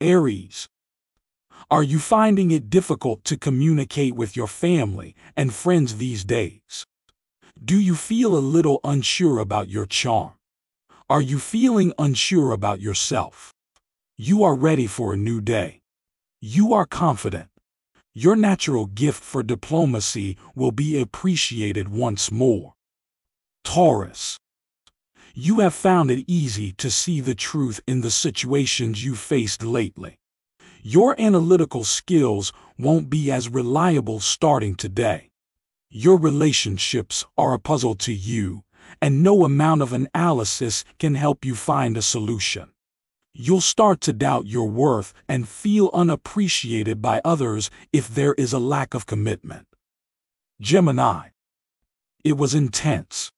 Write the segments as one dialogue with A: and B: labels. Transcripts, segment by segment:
A: Aries. Are you finding it difficult to communicate with your family and friends these days? Do you feel a little unsure about your charm? Are you feeling unsure about yourself? You are ready for a new day. You are confident. Your natural gift for diplomacy will be appreciated once more. Taurus. You have found it easy to see the truth in the situations you faced lately. Your analytical skills won't be as reliable starting today. Your relationships are a puzzle to you, and no amount of analysis can help you find a solution. You'll start to doubt your worth and feel unappreciated by others if there is a lack of commitment. Gemini. It was intense.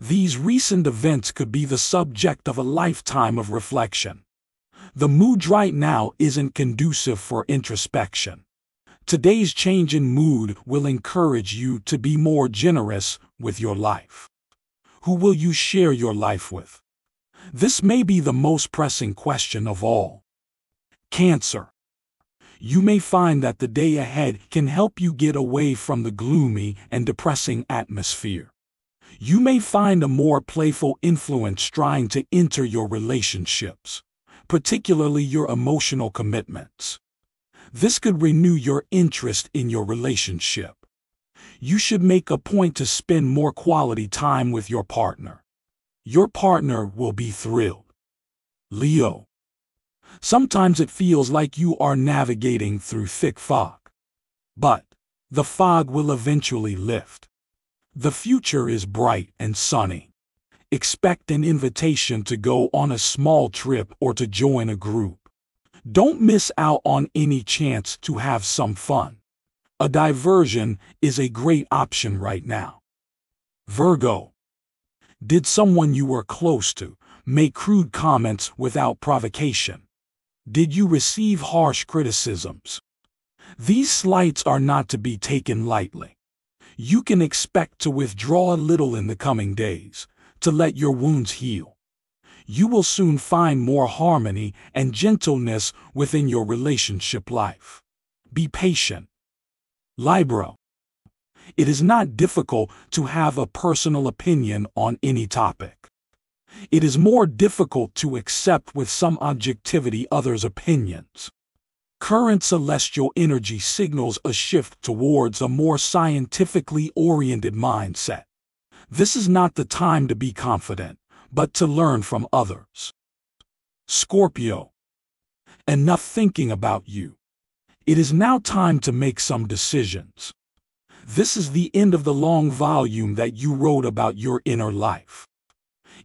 A: These recent events could be the subject of a lifetime of reflection. The mood right now isn't conducive for introspection. Today's change in mood will encourage you to be more generous with your life. Who will you share your life with? This may be the most pressing question of all. Cancer. You may find that the day ahead can help you get away from the gloomy and depressing atmosphere. You may find a more playful influence trying to enter your relationships particularly your emotional commitments. This could renew your interest in your relationship. You should make a point to spend more quality time with your partner. Your partner will be thrilled. Leo. Sometimes it feels like you are navigating through thick fog. But the fog will eventually lift. The future is bright and sunny expect an invitation to go on a small trip or to join a group. Don't miss out on any chance to have some fun. A diversion is a great option right now. Virgo. Did someone you were close to make crude comments without provocation? Did you receive harsh criticisms? These slights are not to be taken lightly. You can expect to withdraw a little in the coming days, to let your wounds heal. You will soon find more harmony and gentleness within your relationship life. Be patient. Libra. It is not difficult to have a personal opinion on any topic. It is more difficult to accept with some objectivity others' opinions. Current celestial energy signals a shift towards a more scientifically oriented mindset. This is not the time to be confident, but to learn from others. Scorpio. Enough thinking about you. It is now time to make some decisions. This is the end of the long volume that you wrote about your inner life.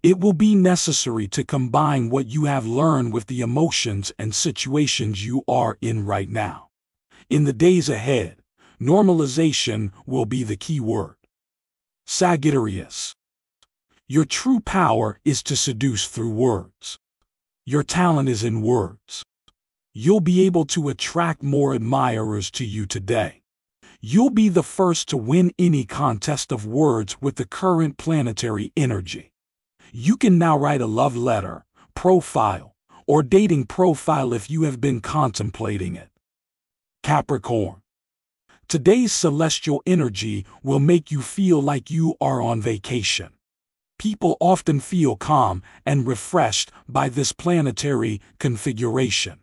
A: It will be necessary to combine what you have learned with the emotions and situations you are in right now. In the days ahead, normalization will be the key word. Sagittarius. Your true power is to seduce through words. Your talent is in words. You'll be able to attract more admirers to you today. You'll be the first to win any contest of words with the current planetary energy. You can now write a love letter, profile, or dating profile if you have been contemplating it. Capricorn. Today's celestial energy will make you feel like you are on vacation. People often feel calm and refreshed by this planetary configuration.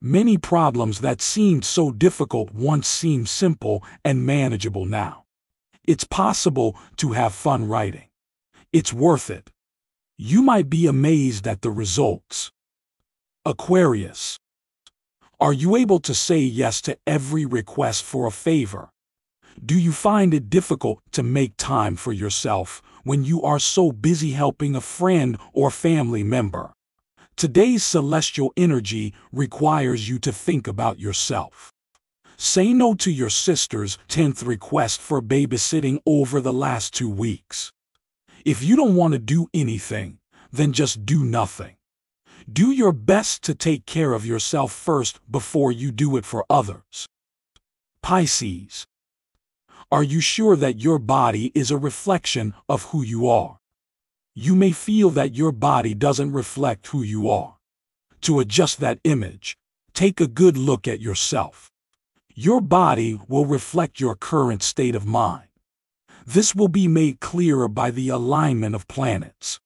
A: Many problems that seemed so difficult once seem simple and manageable now. It's possible to have fun writing. It's worth it. You might be amazed at the results. Aquarius. Are you able to say yes to every request for a favor? Do you find it difficult to make time for yourself when you are so busy helping a friend or family member? Today's celestial energy requires you to think about yourself. Say no to your sister's 10th request for babysitting over the last two weeks. If you don't want to do anything, then just do nothing. Do your best to take care of yourself first before you do it for others. Pisces. Are you sure that your body is a reflection of who you are? You may feel that your body doesn't reflect who you are. To adjust that image, Take a good look at yourself. Your body will reflect your current state of mind. This will be made clearer by the alignment of planets.